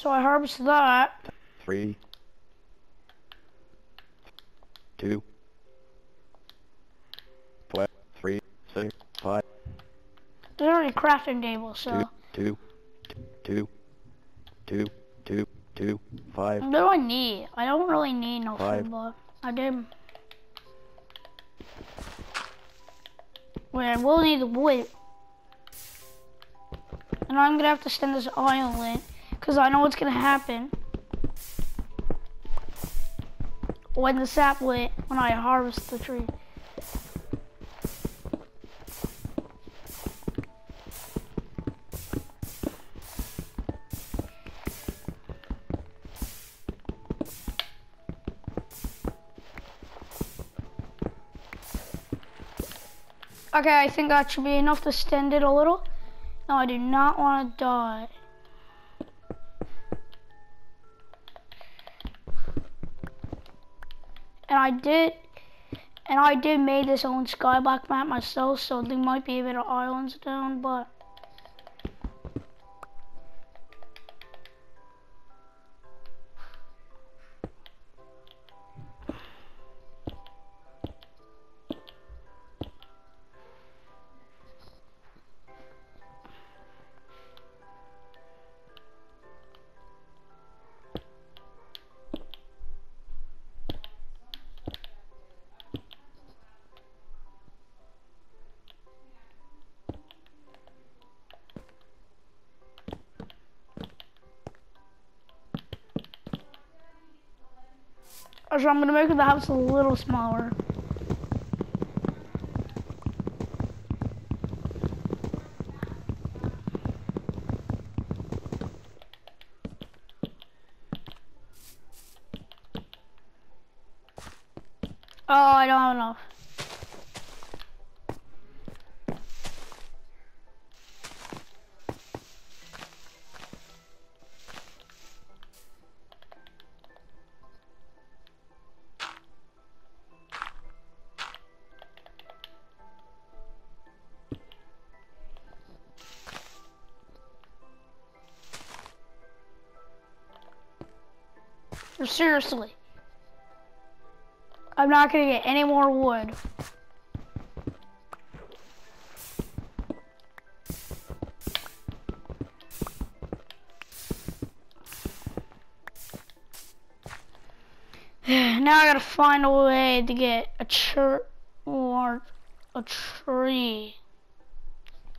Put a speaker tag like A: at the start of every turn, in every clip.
A: So I harvest that.
B: Three. Two. Four, three, six, five,
A: There's already a crafting table, so.
B: two, two, two, two, two, five.
A: What do I need? I don't really need no
B: Five.
A: food, but I did. Wait, I will need the wood. And I'm gonna have to send this island, because I know what's gonna happen. When the sap lit, when I harvest the tree. Okay, I think that should be enough to stand it a little. No, I do not want to die. I did, and I did made this own skyblock map myself, so there might be a bit of islands down, but. Oh, so I'm gonna make the house a little smaller. Oh, I don't have enough. Seriously. I'm not gonna get any more wood. now I gotta find a way to get a or a tree.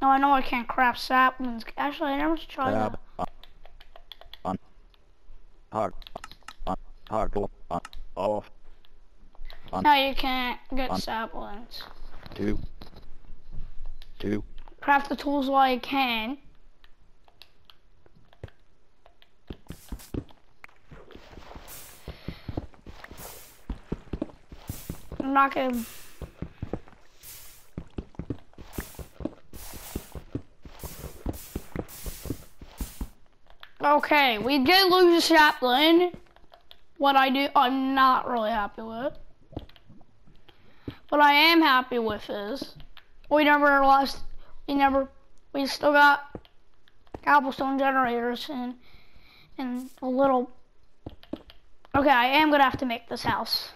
A: No, I know I can't craft saplings. Actually, I never tried that.
B: On. Hard. Hard. On. Off. On.
A: No, you can't get saplings.
B: Two. Two.
A: Craft the tools while you can. I'm not gonna. Okay, we did lose a sapling. What I do, I'm not really happy with. What I am happy with is we never lost. We never. We still got cobblestone generators and and a little. Okay, I am gonna have to make this house.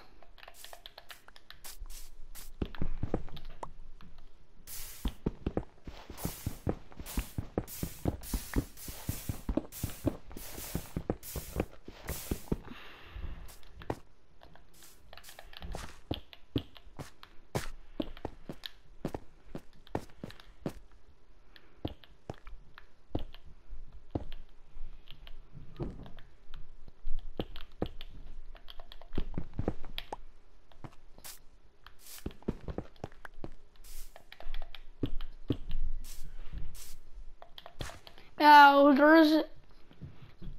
A: Now there's.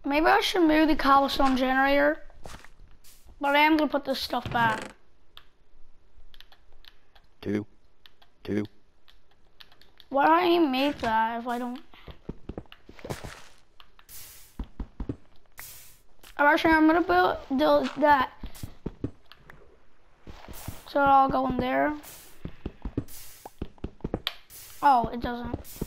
A: Maybe I should move the cobblestone generator, but I am gonna put this stuff back.
B: Two. Two.
A: Why do I even make that if I don't? I'm actually I'm gonna build build that. So it'll all go in there. Oh, it doesn't.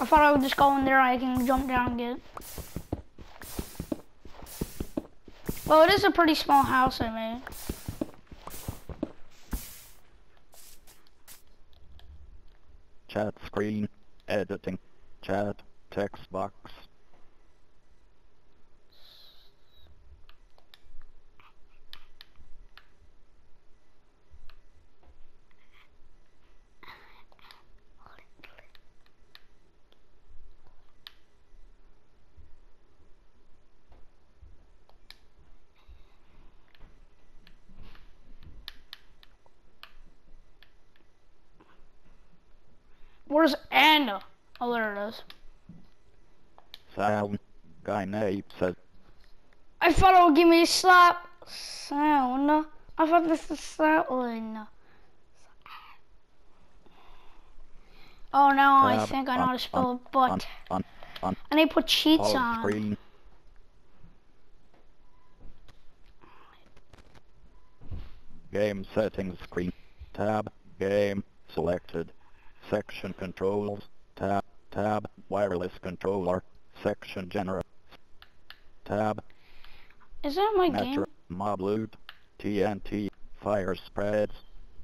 A: I thought I would just go in there. I can jump down and get. it. Well, it is a pretty small house I made.
B: Chat screen. Editing. Chat. Text box.
A: Where's Anna? Oh, there it is.
B: Sound. Guy name says
A: I thought it would give me a slap sound. I thought this was sound. Oh no, I think I know how to spell butt. I need to put cheats on.
B: screen. Game settings screen. Tab. Game. Selected. Section controls. Tab. Tab. Wireless controller. Section general. Tab.
A: Is that my game?
B: Mob loot. TNT. Fire spreads.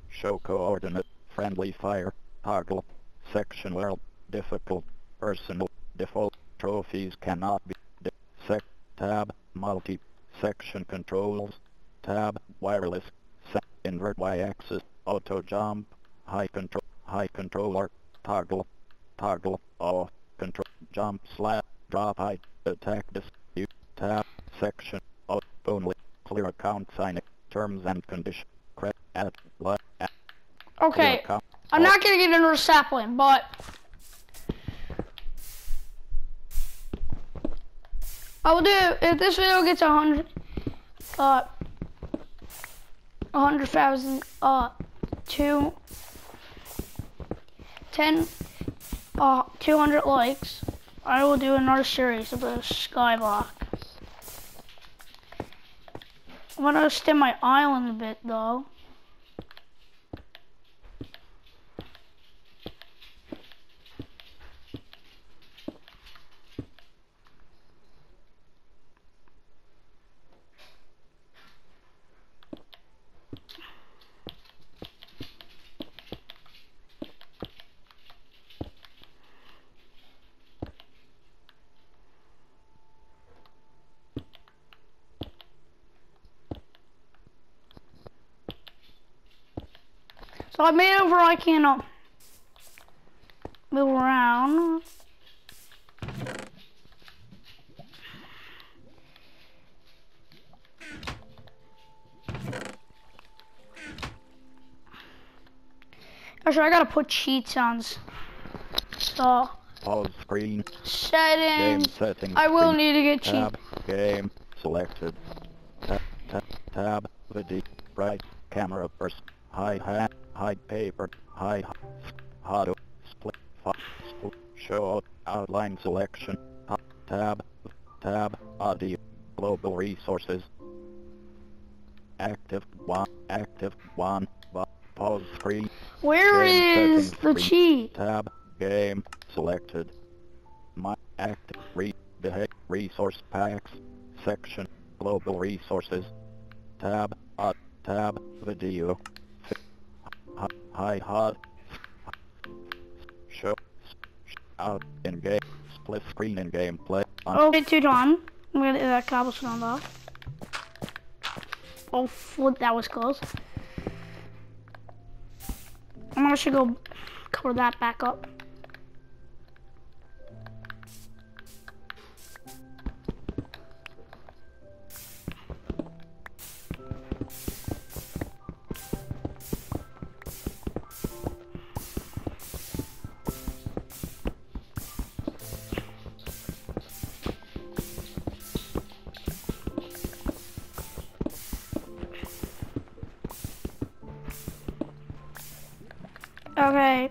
B: Show coordinate. Friendly fire. Toggle. Section world. Difficult. Personal. Default. Trophies cannot be. Sec. Tab. Multi. Section controls. Tab. Wireless. Se- invert Y-axis. Auto jump. High control. High controller. Toggle. Toggle. Off. Control. Jump. Slap. Drop height. Attack dispute. Tab. Section. Only. Clear account signing. Terms and conditions. Credit. At. Let. At.
A: Okay,
B: account.
A: I'm not gonna get into a sapling, but I will do if this video gets a hundred, uh, a hundred thousand, uh, two, ten, uh, two hundred likes. I will do another series of the skyblock. I'm gonna extend my island a bit though. So I it where I can uh, move around. Actually, I gotta put cheats on. So
B: Pause screen. Game
A: settings.
B: settings.
A: I will need to get cheats.
B: Game. Selected. Tab. Tab. Tab. Video. Right. Camera first. Hide hat. Hide paper. Hide. Auto. Split. split, Show. Outline selection. Tab. Tab. Audio. Global resources. Active one. Active one. Pause screen.
A: Where is the
B: screen.
A: cheat?
B: Tab. Game. Selected. My active re resource packs. Section. Global resources. Tab. Uh, tab. Video. Hi. Hi. Hot. Show. Out in game. Split screen in gameplay. On oh,
A: Okay, two on. I'm gonna get that cobblestone though. Oh, flip, that was close. I'm gonna should go cover that back up. Alright.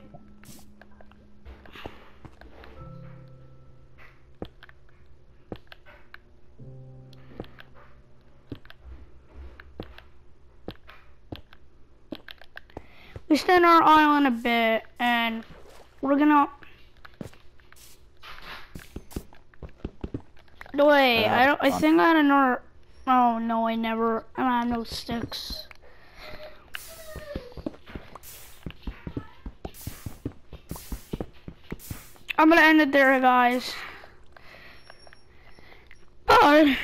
A: We stand our island a bit and we're gonna Wait, I don't I think I had another oh no I never I have no sticks. I'm gonna end it there, guys. Bye.